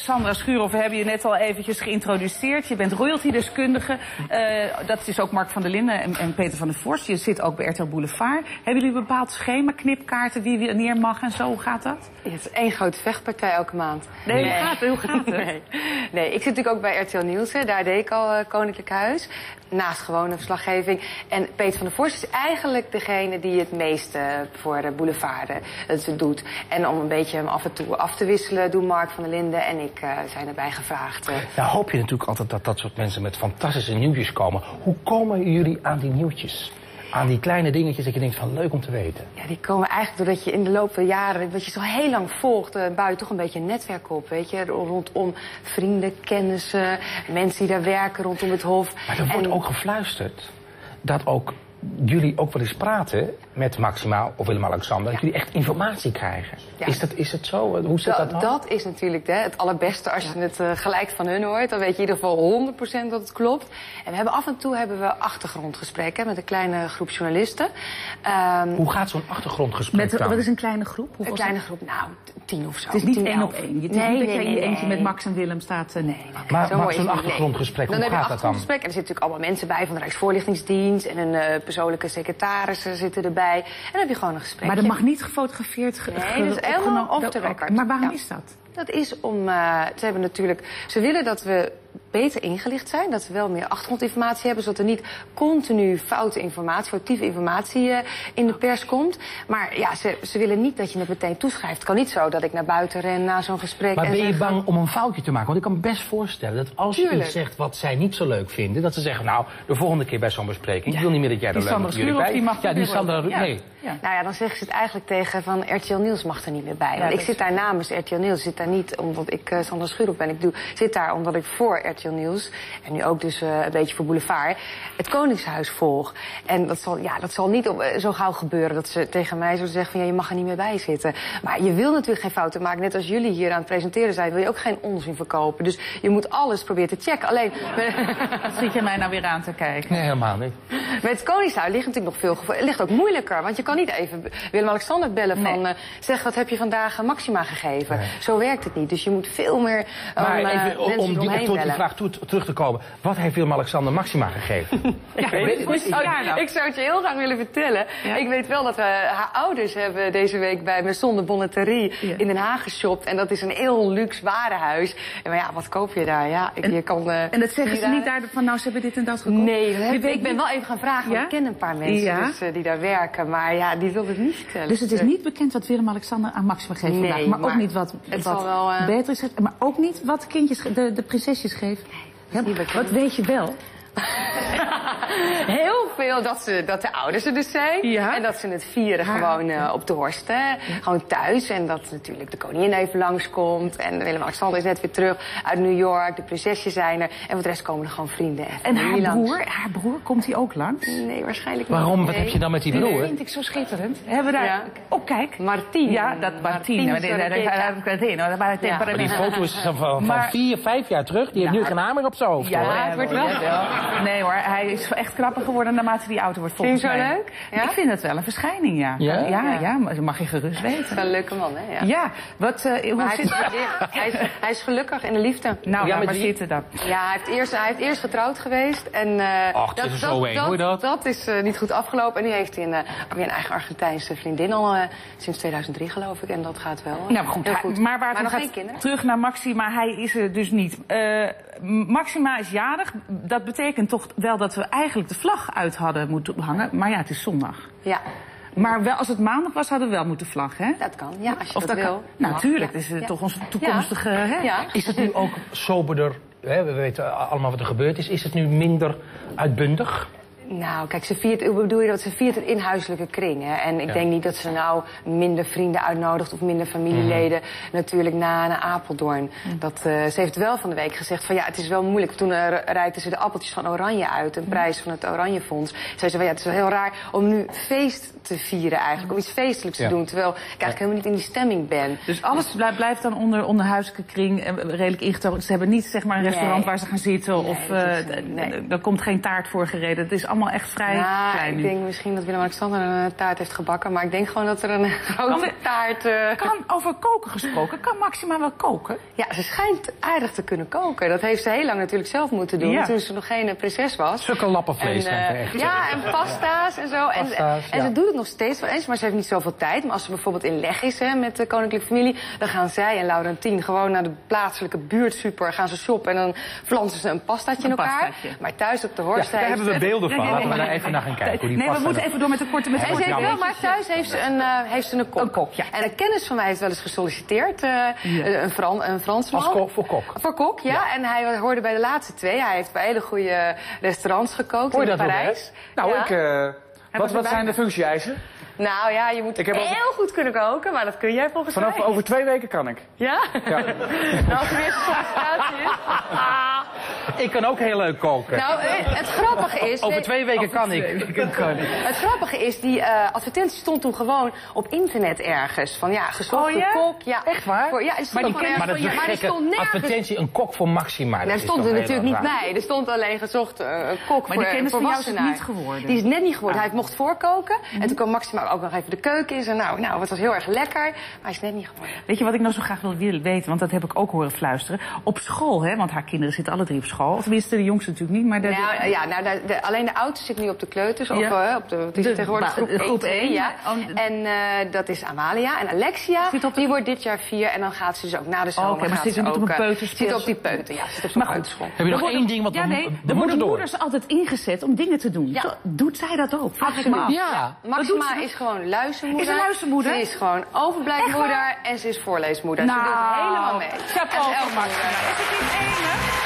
Sandra Schuurhoff, we hebben je net al eventjes geïntroduceerd. Je bent royalty-deskundige. Eh, dat is ook Mark van der Linden en, en Peter van der Vorst. Je zit ook bij RTL Boulevard. Hebben jullie een bepaald schema, knipkaarten, wie wanneer mag en zo? Hoe gaat dat? Ja, het is één grote vechtpartij elke maand. Nee, hoe gaat het? Hoe gaat het? Nee. nee, ik zit natuurlijk ook bij RTL Nieuws. hè. Daar deed ik al eh, Koninklijk Huis. Naast gewone verslaggeving. En Peter van der Vorst is eigenlijk degene die het meeste voor de boulevard eh, het doet. En om een beetje hem af en toe af te wisselen, doen Mark van der Linden en ik eh, zijn erbij gevraagd. Nou hoop je natuurlijk altijd dat dat soort mensen met fantastische nieuwtjes komen. Hoe komen jullie aan die nieuwtjes? Aan die kleine dingetjes dat je denkt van leuk om te weten. Ja, die komen eigenlijk doordat je in de loop der jaren, wat je zo heel lang volgt, eh, bouw je toch een beetje een netwerk op, weet je. Rondom vrienden, kennissen, mensen die daar werken rondom het hof. Maar er wordt En- ook gefluisterd dat ook jullie ook wel eens praten met Maxima of Willem-Alexander. Dat jullie echt informatie krijgen. Ja. Is, dat, is het zo? Hoe zit dat Dat, dan? dat is natuurlijk hè, het allerbeste als je het eh, gelijk van hun hoort. Dan weet je in ieder geval 100% dat het klopt. En we hebben af en toe hebben we achtergrondgesprekken met een kleine groep journalisten. Ehm, Hoe gaat zo'n achtergrondgesprek Met, dan? wat is een kleine groep? Hoeveel een kleine groep, nou, tien of zo. Het is niet één op één. Het is Nee, niet dat nee, jij in je nee, eentje nee. met Max en Willem staat. eh, nee. Maar- Zo maar mooi zo'n is het niet. achtergrondgesprek, Dan hoe heb je gaat dat dan? achtergrondgesprek En er zitten natuurlijk allemaal mensen bij van de Rijksvoorlichtingsdienst en een eh, persoonlijke secretarissen zitten erbij. En dan heb je gewoon een gesprek. Maar er mag niet gefotografeerd ge- Nee, dat is helemaal off the dat- record. Maar waarom Ja. is dat? Dat is om, eh, ze hebben natuurlijk, ze willen dat we beter ingelicht zijn, dat we wel meer achtergrondinformatie hebben, zodat er niet continu foute informatie, foutieve informatie eh, in de pers komt. Maar ja, ze, ze willen niet dat je het meteen toeschrijft. Het kan niet zo dat ik naar buiten ren na zo'n gesprek. Maar en ben je zeg, bang om een foutje te maken? Want ik kan me best voorstellen dat als je iets zegt wat zij niet zo leuk vinden, dat ze zeggen, nou, de volgende keer bij zo'n bespreking, ik wil niet meer dat jij er Die leuk jullie bij. die mag ja, die er. Sandra, Ja. nee. Ja. Nou ja, dan zeggen ze het eigenlijk tegen van RTL Nieuws mag er niet meer bij. Want ik zit daar namens RTL Nieuws. Ik zit daar niet omdat ik uh, Sandra Schuurop ben. Ik doe, zit daar omdat ik voor RTL Nieuws, en nu ook dus eh, een beetje voor Boulevard, het Koningshuis volg. En dat zal, ja, dat zal niet op, eh, zo gauw gebeuren dat ze tegen mij zo zeggen van ja, je mag er niet meer bij zitten. Maar je wil natuurlijk geen fouten maken. Net als jullie hier aan het presenteren zijn, wil je ook geen onzin verkopen. Dus je moet alles proberen te checken. Alleen... Zit je mij nou weer aan te kijken? Nee, helemaal niet. Met het Koningshuis ligt natuurlijk nog veel Het ligt ook moeilijker. Want je kan niet even Willem-Alexander bellen Nee. van... eh, zeg, wat heb je vandaag eh, Maxima gegeven? Nee. Zo werkt het niet. Dus je moet veel meer Maar om, eh, even, mensen om die, eromheen tot die vraag toe, terug te komen. Wat heeft Willem-Alexander Maxima gegeven? Ja, Ik, weet- weet- ja, ik, nou. ik zou het je heel graag willen vertellen. Ja. Ik weet wel dat we, haar ouders hebben deze week bij Maison de Bonneterie Ja. in Den Haag geshopt. En dat is een heel luxe warenhuis. En maar ja, wat koop je daar? Ja, ik, je kan, eh, En dat zeggen ze niet daar van, nou, ze hebben dit en dat gekocht? Nee, ik, weet ik ben wel even gaan vragen, Ja? ik ken een paar mensen Ja. dus, eh, die daar werken. Maar ja, die wilden het niet vertellen. Dus het is Eh, niet bekend wat Willem-Alexander aan Maxima geeft Nee, vandaag. Maar, ook niet wat, het wat zal wel, eh, Beatrice geeft. Maar ook niet wat kindjes, de, de prinsesjes geven. Niet bekend. wat weet je wel? Heel veel dat, ze, dat de ouders er dus zijn. Ja. En dat ze het vieren gewoon eh, op de Horst. Hè. Gewoon thuis. En dat natuurlijk de koningin even langskomt. En Willem-Alexander is net weer terug uit New York. De prinsesjes zijn er. En voor de rest komen er gewoon vrienden en En haar langs. broer, haar broer, komt hij ook langs? Nee, waarschijnlijk niet. Waarom? Wat Nee. heb je dan met die Dat broer? vind ik zo schitterend. Hebben we daar... Ja. Oh, kijk. Martien. Ja, dat Martien. Martien Maar die- daar- heb ik het in. Dat waren Ja. Die foto is van, van Maar- vier, vijf jaar terug. Die heeft Ja. nu geen hamer op zijn hoofd. hoor. het wordt wel-. Nee hoor, hij is echt knapper geworden naarmate hij ouder wordt Vind je volgens hem zo mij. leuk? Ja? Ik vind het wel een verschijning, ja. Ja? Ja, ja, Ja. maar dat mag je gerust Dat is weten. wel een leuke man, hè? Ja. Ja, wat, eh, hoe Maar hij, zit is, hij, is, hij is gelukkig in de liefde. Nou, Ja, met maar wie? zitten dan. Ja, hij heeft eerst, hij heeft eerst getrouwd geweest. En, eh, Ach, het is er zo hoor je dat? Dat is eh, niet goed afgelopen. En nu heeft hij een, eh, weer een eigen Argentijnse vriendin al eh, sinds 2003, geloof ik. En dat gaat wel. eh, Nou goed, heel hij- maar waar nog gaat, geen kinderen? terug naar Maxima, hij is er dus niet. Maxima is jarig, dat betekent toch wel dat we eigenlijk de vlag uit hadden moeten hangen. Maar ja, het is zondag. Ja, Maar wel, als het maandag was, hadden we wel moeten vlaggen, hè? dat kan. Ja, als je Of dat, dat wil. kan. Nou, Mag. tuurlijk, Ja. het is eh, Ja. toch onze toekomstige... Hè? Ja. Is het nu ook soberder? Hè? We weten allemaal wat er gebeurd is. Is het nu minder uitbundig? Nou, kijk, ze viert, hoe bedoel je dat? Ze viert het in huiselijke kring. Hè? En ik Ja. denk niet dat ze nou minder vrienden uitnodigt of minder familieleden natuurlijk naar, naar Apeldoorn. Dat, eh, ze heeft wel van de week gezegd van ja, het is wel moeilijk. Toen eh, reikte ze de appeltjes van Oranje uit, een prijs van het Oranjefonds. Zei ze van ja, het is wel heel raar om nu feest te vieren eigenlijk, om iets feestelijks Ja. te doen. Terwijl ik eigenlijk helemaal niet in die stemming ben. Dus alles blij- blijft dan onder, onder huiselijke kring eh, redelijk ingesteld. Ze hebben niet zeg maar een Nee. restaurant waar ze gaan zitten. Nee, of nee. er komt geen taart voor gereden. Het is allemaal allemaal echt vrij Ja, klein ik nu. denk misschien dat Willem-Alexander een eh, taart heeft gebakken. Maar ik denk gewoon dat er een grote taart... eh, Kan over koken gesproken, kan Maxima wel koken? Ja, ze schijnt aardig te kunnen koken. Dat heeft ze heel lang natuurlijk zelf moeten doen. Ja. Toen ze nog geen eh, prinses was. Zulke lappen vlees En, eh, er echt. ja, en pasta's en zo. En, Pasta's, en ja. ze doet het nog steeds wel eens, maar ze heeft niet zoveel tijd. Maar als ze bijvoorbeeld in leg is hè, met de koninklijke familie... dan gaan zij en Laurentien gewoon naar de plaatselijke buurtsuper... gaan ze shoppen en dan flansen ze een pastaatje in elkaar. pastaatje. Maar thuis op de Ja, horst daar heeft hebben we beelden van. Nee, Laten we daar even naar gaan kijken. Hoe die nee, we moeten even door met de korte met de En ze heeft wel, maar thuis heeft ze een, eh, heeft ze een kok. Een kok, ja. En een kennis van mij heeft wel eens gesolliciteerd. eh, een, Fran, een Fransman. Als kok, voor kok. Voor kok, ja. En hij hoorde bij de laatste twee. Hij heeft bij hele goede restaurants gekookt Hoor je in dat, Parijs. Nou, Ja. ik, eh, wat, wat zijn de functie-eisen? Nou ja, je moet Ik heb heel over- goed kunnen koken, maar dat kun jij volgens Vanaf mij. over twee weken kan ik. Ja? Ja. nou, als er weer sollicitatie is. Ik kan ook heel leuk koken. Nou, eh, het grappige is... Over twee weken kan ik. Het grappige is, die eh, advertentie stond toen gewoon op internet ergens. Van ja, gezochte Oh, ja? kok. Ja. Echt waar? Voor, ja, Maar die gewoon ken- Maar dat is een maar gekke advertentie, een kok voor Maxima. Daar Dat is stond er natuurlijk niet bij. Er stond alleen gezocht eh, kok Maar voor die kennis voor van jou is niet geworden? Die is net niet geworden. Hij mocht voorkoken. En toen kwam Maxima ook nog even de keuken in. En nou, nou, het was heel erg lekker. Maar hij is net niet geworden. Weet je wat ik nou zo graag wil weten? Want dat heb ik ook horen fluisteren. Op school, hè? Want haar kinderen zitten alle drie op school. Tenminste, de jongste natuurlijk niet. Maar de, Nou, ja, nou, de, de- alleen de oudste zit nu op de kleuters. Of Ja. eh, op de, die De- zit tegenwoordig groep, groep 1, één, Ja. maar- oh, En eh, dat is Amalia. En Alexia, Zit op de- die wordt dit jaar vier. En dan gaat ze dus ook na de zomer. Oké, maar gaat zit ze niet op een eh, peuterspeels- Zit op die peuter, ja. Zit op zo'n Maar goed. peuterschool. Heb je Er nog worden- één ding wat ja, nee, we er moeten worden door? moeders altijd ingezet om dingen te doen. Ja. Zo, doet zij dat ook? Ja. Maxima ze? is gewoon luistermoeder. Is een luistermoeder? Ze is gewoon overblijfmoeder en ze is voorleesmoeder. ze doet helemaal mee. Chapeau elke Maxima. Is het niet enig?